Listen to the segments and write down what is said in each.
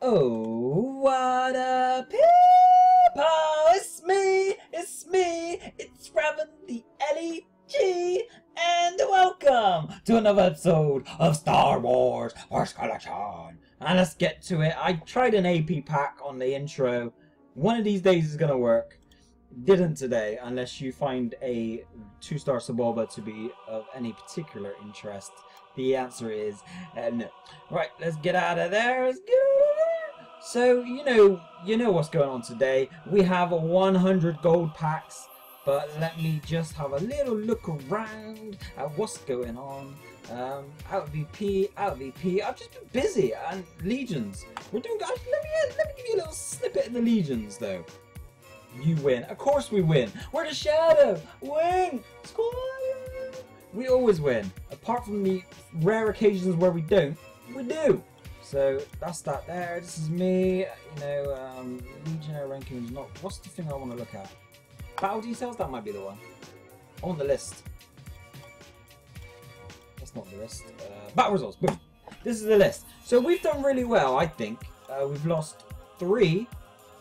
Oh, what a people! It's me, it's me, it's Revan the LEG, and welcome to another episode of Star Wars Force Collection. And let's get to it. I tried an AP pack on the intro. One of these days is gonna work. Didn't today, unless you find a two-star Sebulba to be of any particular interest. The answer is uh, no. Right, let's get out of there. Let's get. So you know, you know what's going on today. We have 100 gold packs, but let me just have a little look around at what's going on. Um, out VP, out VP. I've just been busy and legions. We're doing. Let me let me give you a little snippet of the legions though. You win. Of course we win. We're the shadow. Win. Squad. We always win. Apart from the rare occasions where we don't, we do. So that's that there. This is me. You know, um, Legionnaire is not. What's the thing I want to look at? Battle details. That might be the one. On the list. That's not the list. Uh, battle results. Boom. This is the list. So we've done really well, I think. Uh, we've lost three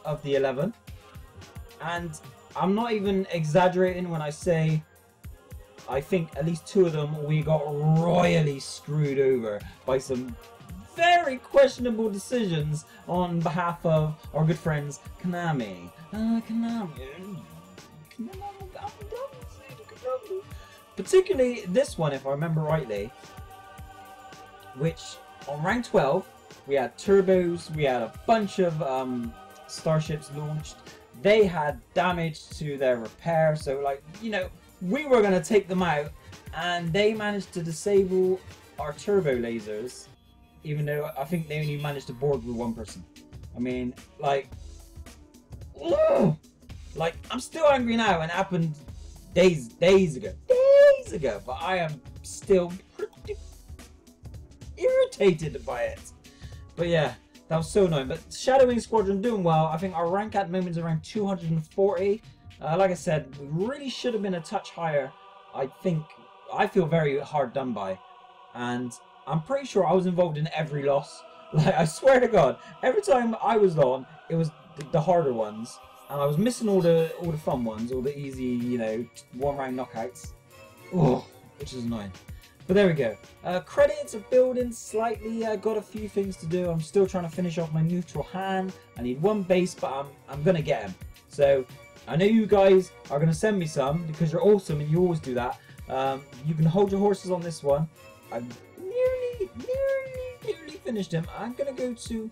of the eleven, and I'm not even exaggerating when I say I think at least two of them we got royally screwed over by some very questionable decisions on behalf of our good friends Konami. Uh, Konami. Particularly this one, if I remember rightly, which on rank 12 we had turbos, we had a bunch of um, starships launched. They had damage to their repair, so like you know we were to take them out, and they managed to disable our turbo lasers, even though I think they only managed to board with one person. I mean, like, ugh! like I'm still angry now, and it happened days, days ago, days ago. But I am still pretty irritated by it. But yeah, that was so annoying. But Shadowing Squadron doing well. I think our rank at the moment is around 240. Uh, like I said, we really should have been a touch higher. I think I feel very hard done by, and I'm pretty sure I was involved in every loss. Like I swear to God, every time I was on, it was the, harder ones, and I was missing all the all the fun ones, all the easy, you know, one round knockouts. Oh, which is annoying. But there we go. Uh, credits are building slightly. I got a few things to do. I'm still trying to finish off my neutral hand. I need one base, but I'm I'm gonna get him. So I know you guys are going to send me some because you're awesome and you always do that. Um, you can hold your horses on this one. I've nearly, nearly, finished him. I'm to go to...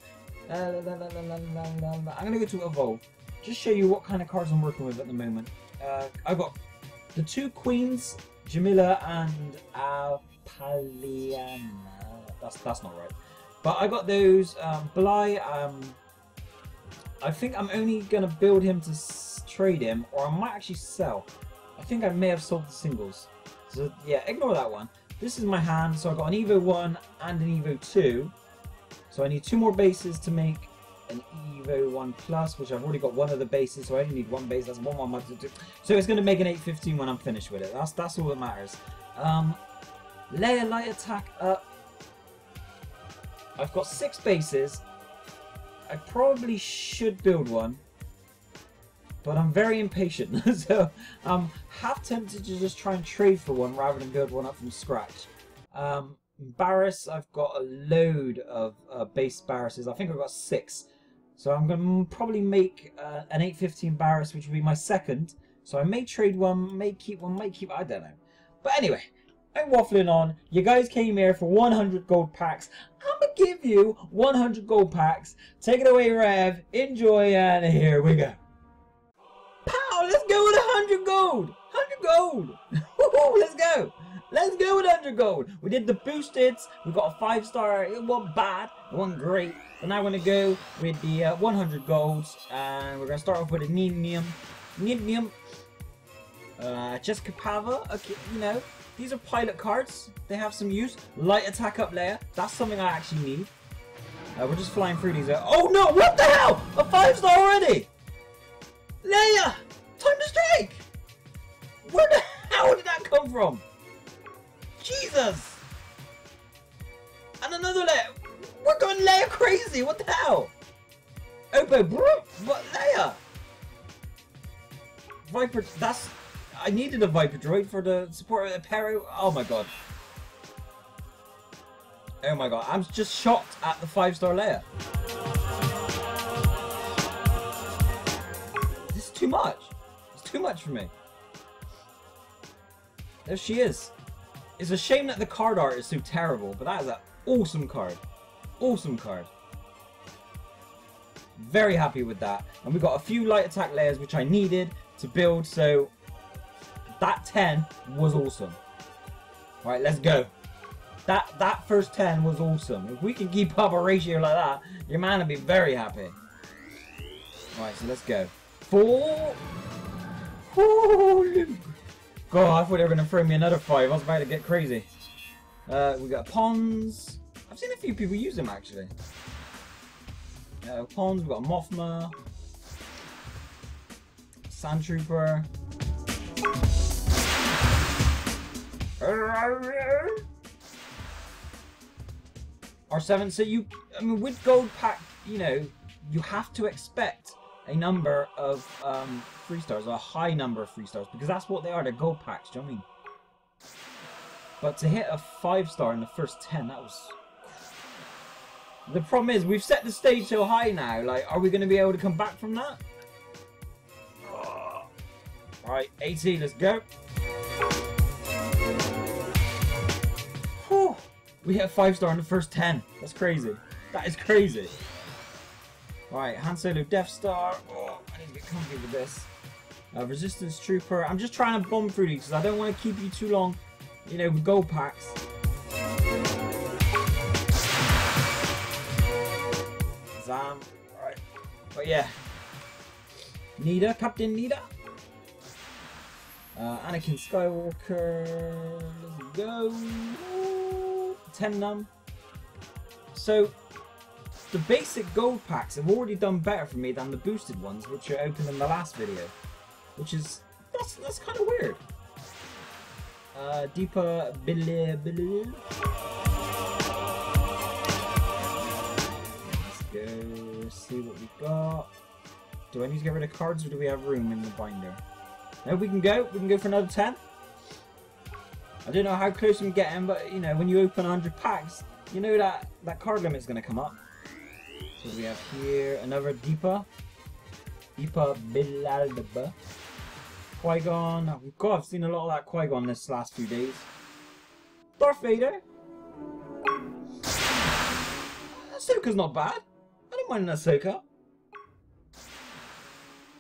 Uh, la, la, la, I'm to go to Evolve. Just show you what kind of cards I'm working with at the moment. Uh, I've got the two queens, Jamila and Alpaliana. That's, that's not right. But I got those. Um, Bly, um, I think I'm only to build him to trade him, or I might actually sell. I think I may have sold the singles. So yeah, ignore that one. This is my hand, so I've got an Evo 1 and an Evo 2. So I need two more bases to make an Evo 1 Plus, which I've already got one of the bases, so I only need one base. That's one more to do. So it's going to make an 815 when I'm finished with it. That's that's all that matters. Um, Leia light attack up. I've got six bases. I probably should build one but I'm very impatient, so I'm half tempted to just try and trade for one rather than build one up from scratch. Um, Barris, I've got a load of uh, base Barrises. I think I've got six. So I'm going to probably make uh, an 815 Barris, which will be my second. So I may trade one, may keep one, may keep, I don't know. But anyway, I'm waffling on. You guys came here for 100 gold packs. I'm going to give you 100 gold packs. Take it away, Rev. Enjoy, and here we go. 100 gold! 100 gold! let's go! Let's go with 100 gold! We did the boosted, we got a 5 star, it wasn't bad, it wasn't great. But now we're to go with the uh, 100 golds, and we're to start off with a Ninium. Ninium. Uh, Jessica Pava, okay, you know, these are pilot cards. They have some use. Light attack up Leia. That's something I actually need. Uh, we're just flying through these. Oh no! What the hell? A five star already! Leia! Time to strike! Where the hell did that come from? Jesus! And another Leia. We're going Leia crazy! What the hell? Oh, Oppo, bro! What, Leia? Viper, that's... I needed a Viper droid for the support of the Pero. Oh my god. Oh my god, I'm just shocked at the 5-star Leia. This is too much. It's too much for me. There she is. It's a shame that the card art is so terrible, but that is an awesome card. Awesome card. Very happy with that. And we got a few light attack Leias which I needed to build, so that 10 was awesome. Right, let's go. That that first 10 was awesome. If we can keep up a ratio like that, your man will be very happy. Right, so let's go. Four. Holy God, I thought they were going to throw me another five. I was about to get crazy. Uh, we got Pons. I've seen a few people use them, actually. Uh, we've got Mothma. Sand Trooper. R7, so you, I mean, with Gold Pack, you know, you have to expect a number of um, free stars, a high number of free stars, because that's what they are, they're gold packs, do you know I mean? But to hit a 5 star in the first 10, that was... The problem is, we've set the stage so high now, like, are we going to be able to come back from that? Alright, 80, let's go. Whew. We hit a 5 star in the first 10. That's crazy. That is crazy. Alright, Han Solo Death Star. Oh, I need to get comfy with this. Uh, Resistance Trooper. I'm just trying to bomb through these because I don't want to keep you too long, you know, with gold packs. Zam. Alright. But yeah. Needa, Captain Needa. Uh, Anakin Skywalker. Let's go. Ten num. So, the basic gold packs have already done better for me than the boosted ones, which are opened in the last video. Which is, that's, that's kind of weird. Uh, Depa Billy Billy. Let's go see what we got. Do I need to get rid of cards or do we have room in the binder? No, we can go. We can go for another 10. I don't know how close I'm getting, but you know, when you open 100 packs, you know that that card limit's going to come up. We have here another Depa. Depa Billaba. Qui-Gon. God, I've seen a lot of that Qui-Gon this last few days. Darth Vader. Ahsoka's not bad. I don't mind an Ahsoka.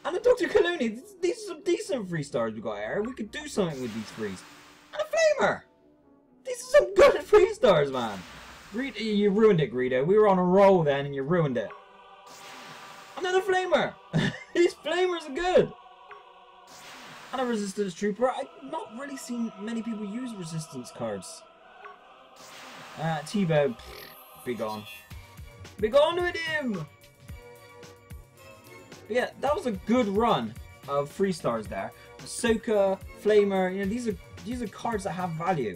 And a Dr. Kalonia. These are some decent free stars we got here. We could do something with these frees. And a Flamer. These are some good free stars, man. You ruined it, Greedo. We were on a roll then, and you ruined it. Another flamer! These flamers are good! And a resistance trooper. I've not really seen many people use resistance cards. Uh, T-Bow, be gone. Be gone with him! But yeah, that was a good run of three stars there. Ahsoka, Flamer, you know, these are these are cards that have value.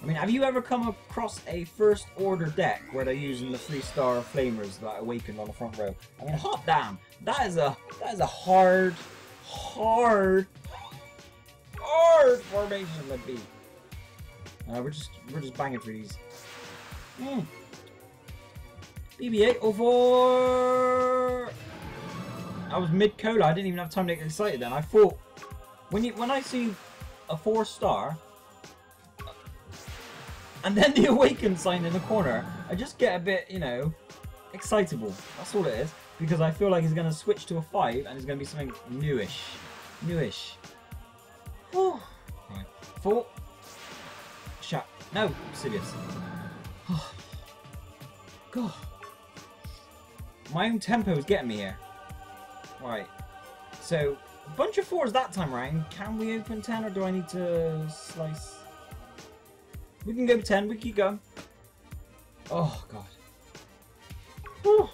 I mean, have you ever come across a first order deck where they're using the three star flamers that awakened on the front row? I mean, hot damn, that is a that is a hard, hard, hard formation to beat. Uh, we're just we're just banging through these. Mm. BB-8 over. I was mid cola. I didn't even have time to get excited. Then I thought when you when I see a four star and then the awaken sign in the corner, I just get a bit, you know, excitable. That's all it is. Because I feel like he's going to switch to a 5 and it's going to be something newish. Newish. Oh. Right. 4. Shut. No, serious. Oh. God. My own tempo is getting me here. Right. So, a bunch of 4s that time around. Can we open 10 or do I need to slice... We can go 10, we keep going. Oh, God. Whew.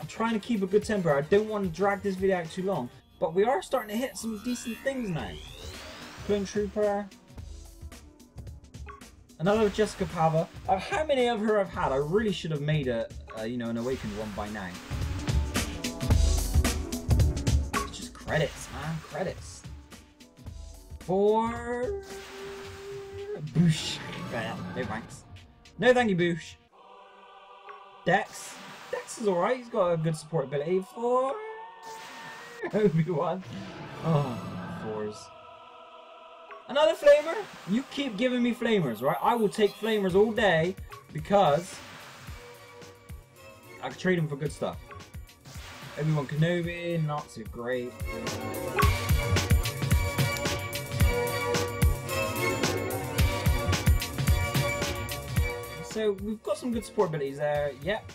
I'm trying to keep a good temper. I don't want to drag this video out too long. But we are starting to hit some decent things now. Clone Trooper. Another Jessica Pava. Uh, how many of her I've had? I really should have made a, you know, an Awakened one by now. It's just credits, man. Credits. For... Boushh. No thanks. No thank you, Boushh. Dex. Dex is alright. He's got a good support ability for... Obi-Wan. Oh, fours. Another flamer? You keep giving me flamers, right? I will take flamers all day because I can trade them for good stuff. Obi-Wan Kenobi, not so great. So we've got some good support abilities there. Yep.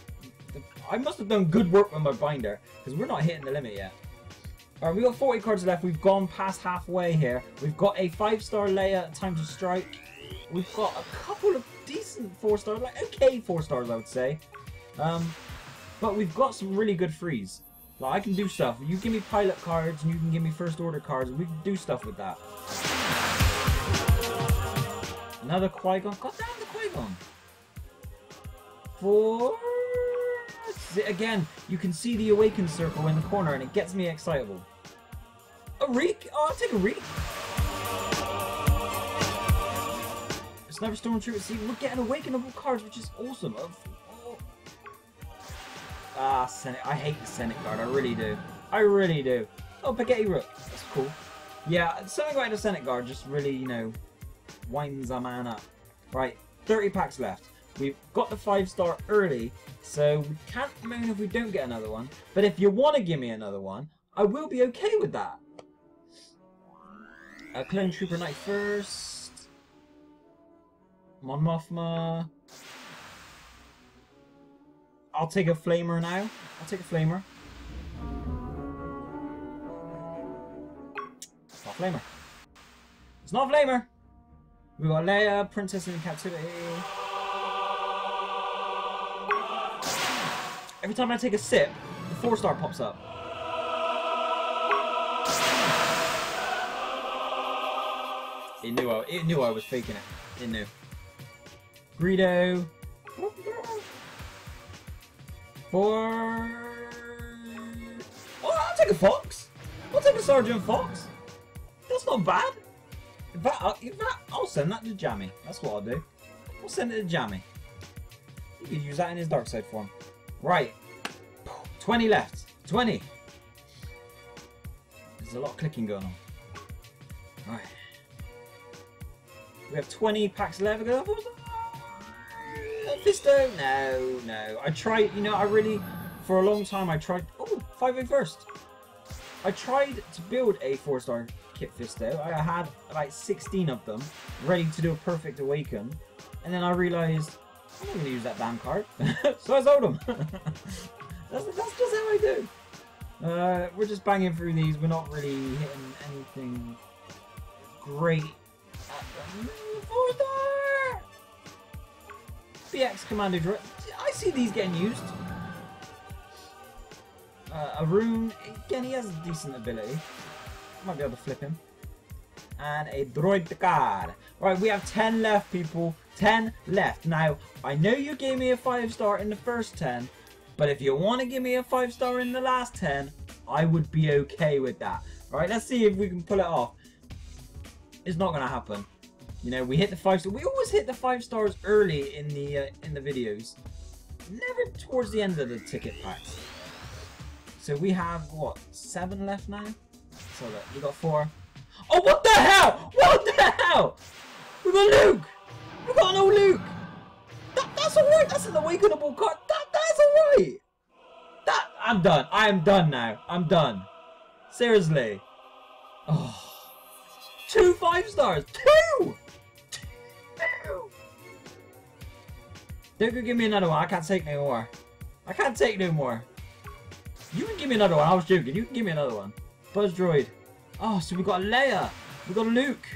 I must have done good work with my binder because we're not hitting the limit yet. Alright, we've got 40 cards left. We've gone past halfway here. We've got a 5-star Leia, Time to Strike. We've got a couple of decent 4-stars, like okay 4-stars I would say. Um, but we've got some really good frees. Like, I can do stuff. You give me pilot cards and you can give me first order cards we can do stuff with that. Another Qui-Gon. God damn the Qui-Gon. Four... Again, you can see the awakened circle in the corner and it gets me excitable. A Reek? Oh, I'll take a Reek. Sniper Stormtrooper. See, we're getting awakenable cards, which is awesome. Oh. Ah, Senate. I hate the Senate card. I really do. I really do. Oh, Spaghetti Rook. That's cool. Yeah, something about the Senate guard just really, you know, winds a man up. Right, 30 packs left. We've got the 5 star early, so we can't moan if we don't get another one. But if you want to give me another one, I will be okay with that. A Clone Trooper Knight first. Mon Mothma. I'll take a Flamer now. I'll take a Flamer. It's not Flamer. It's not Flamer! We got Leia, Princess in Captivity. Every time I take a sip, the four star pops up. It knew I, it knew I was faking it. It knew. Greedo. Four. Oh, I'll take a fox. I'll take a Sergeant Fox. That's not bad. In fact, I'll, I'll send that to Jammy. That's what I'll do. I'll send it to Jammy. You could use that in his dark side form. Right. 20 left. 20. There's a lot of clicking going on. Right. We have 20 packs left. Fisto? No, no. I tried, you know, I really, for a long time, I tried. Oh, 5 first. I tried to build a 4 star Kit Fisto. I had about 16 of them ready to do a perfect awaken. And then I realized I'm not to use that damn card. so I sold them. that's, that's just how I do. Uh, we're just banging through these. We're not really hitting anything great Four star! BX Commando Droid. I see these getting used. Uh, a rune. Again, he has a decent ability. Might be able to flip him. And a droid card. Right, we have 10 left, people. 10 left. Now, I know you gave me a 5 star in the first 10, but if you want to give me a 5 star in the last 10, I would be okay with that. Right, let's see if we can pull it off. It's not going to happen. You know, we hit the 5 stars. We always hit the 5 stars early in the uh, in the videos. Never towards the end of the ticket packs. So we have, what, 7 left now? So look, we got 4. Oh, what the hell? What the hell? We got Luke! We got no Luke! That, that's alright, that's an awakenable card. That, that's alright! That, I'm done. I am done now. I'm done. Seriously. Oh. Two five stars. Two! Two! Don't go give me another one. I can't take no more. I can't take no more. You can give me another one. I was joking. You can give me another one. Buzz Droid. Oh, so we got a Leia. We got a Luke.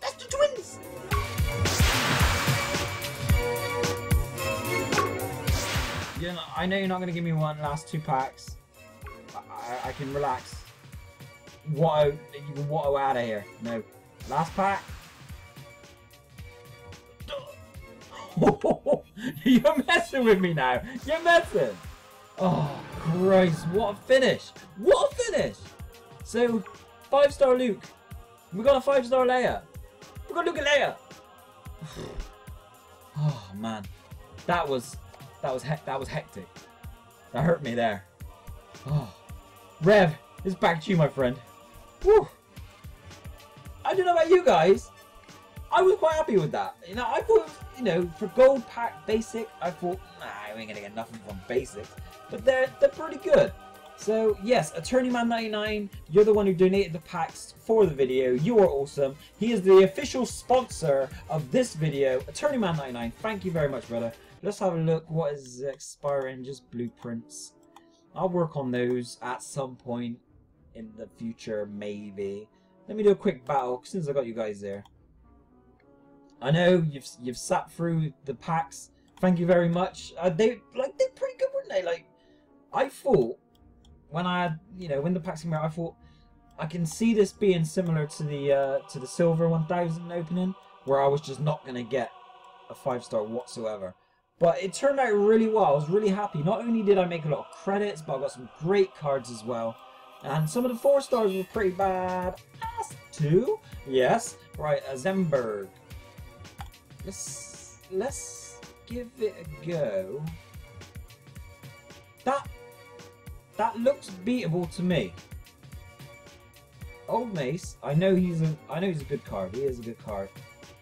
That's the twins. Know, I know you're not going to give me one last two packs. I, I, I can relax. What? You can Watto out of here. No. Last pack. You're messing with me now. You're messing. Oh, Christ. What a finish. What a finish. So, five star Luke. We got a five star Leia. We got Luke and Leia. oh man, that was that was that was hectic. That hurt me there. Oh, Rev, it's back to you, my friend. I don't know about you guys. I was quite happy with that. You know, I thought, you know, for gold pack basic, I thought, nah, we ain't gonna get nothing from basics. But they're they're pretty good. So yes, Attorney Man 99, you're the one who donated the packs for the video. You are awesome. He is the official sponsor of this video. Attorney Man 99, thank you very much, brother. Let's have a look. What is expiring? Just blueprints. I'll work on those at some point in the future, maybe. Let me do a quick battle since I got you guys there. I know you've you've sat through the packs. Thank you very much. Uh, they like they're pretty good, weren't they? Like I thought when I had you know when the packs came out, I thought I can see this being similar to the uh, to the silver 1000 opening, where I was just not gonna get a five star whatsoever. But it turned out really well. I was really happy. Not only did I make a lot of credits, but I got some great cards as well. And some of the four stars were pretty bad. As too. Yes. Right, a Zemberg. Let's let's give it a go. That that looks beatable to me. Old Mace, I know he's a I know he's a good card. He is a good card.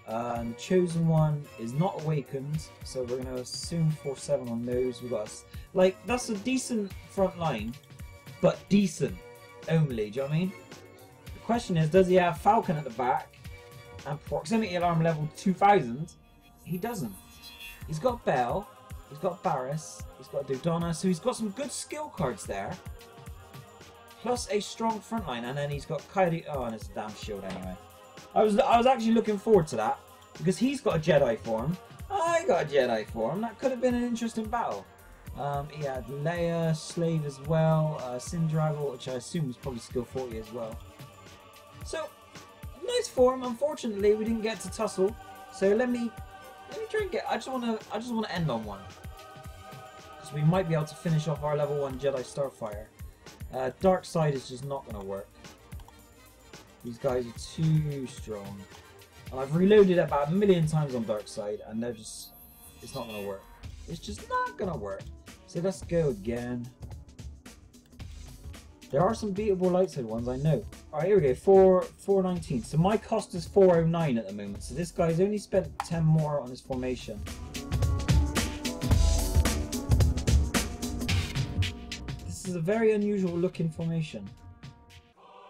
Uh, and chosen one is not awakened, so we're gonna assume 4-7 on those. We got like that's a decent front line, but decent only. Do you know what I mean? The question is, does he have Falcon at the back and proximity alarm level 2000? He doesn't. He's got Bell, he's got Barris. he's got Dodonna, so he's got some good skill cards there. Plus a strong front line, and then he's got Coyote. Oh, and it's a damn shield anyway. I was I was actually looking forward to that because he's got a Jedi form. I got a Jedi form. That could have been an interesting battle. Um, he had Leia, Slave as well, uh, Sindraggle, which I assume was probably skill 40 as well. So, nice form. Unfortunately, we didn't get to tussle. So let me let me and get. I just want to. I just want to end on one because we might be able to finish off our level one Jedi Starfighter. Uh, Dark Side is just not going to work. These guys are too strong. And I've reloaded about a million times on Dark Side and they're just... It's not to work. It's just not going to work. So let's go again. There are some beatable light side ones, I know. Alright, here we go. 4, 419. So my cost is 409 at the moment. So this guy's only spent 10 more on his formation. This is a very unusual looking formation.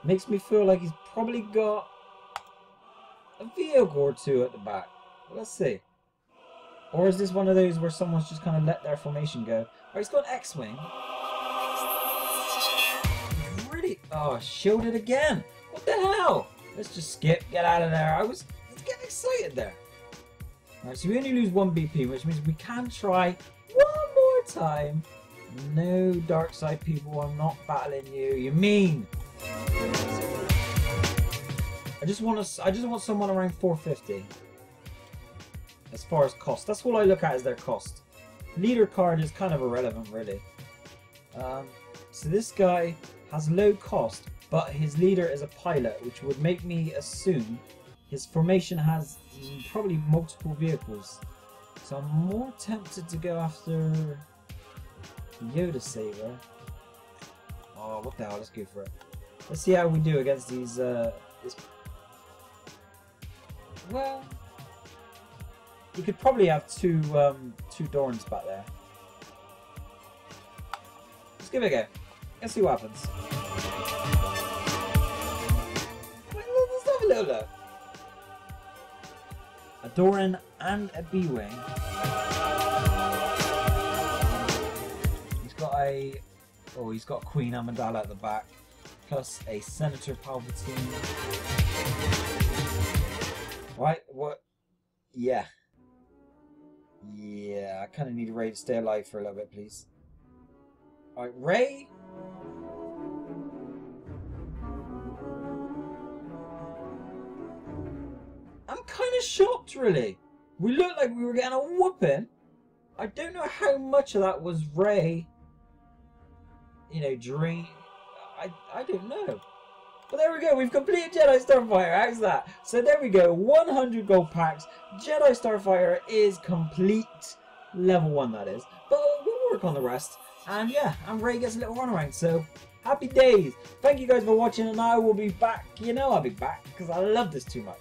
Makes me feel like he's probably got a vehicle or two at the back. Let's see. Or is this one of those where someone's just kind of let their formation go? Oh, he's got an X-Wing. Oh, shielded again. What the hell? Let's just skip. Get out of there. I was getting excited there. Alright, so we only lose one BP, which means we can try one more time. No dark side people, I'm not battling you. You mean? I just want to. I just want someone around 450. As far as cost, that's all I look at is their cost. Leader card is kind of irrelevant, really. Um, so this guy has low cost, but his leader is a pilot, which would make me assume his formation has probably multiple vehicles. So I'm more tempted to go after Yoda Saber. Oh, what the hell? Let's go for it. Let's see how we do against these. Uh, this... Well, you could probably have two um, two Dorns back there. Let's give it a go. Let's see what happens. Let's have a little look. A Doran and a B-Wing. He's got a... Oh, he's got Queen Amidala at the back plus a Senator Palpatine. Right, what? Yeah. Yeah, I kind of need Rey to stay alive for a little bit, please. Alright, Rey? Kind of shocked, really. We looked like we were getting a whooping. I don't know how much of that was Rey, you know, dream I, I don't know. But there we go, we've completed Jedi Starfighter. How's that? So there we go, 100 gold packs. Jedi Starfighter is complete. Level 1, that is. But we'll work on the rest. And yeah, and Rey gets a little run around. So happy days. Thank you guys for watching, and I will be back. You know I'll be back because I love this too much.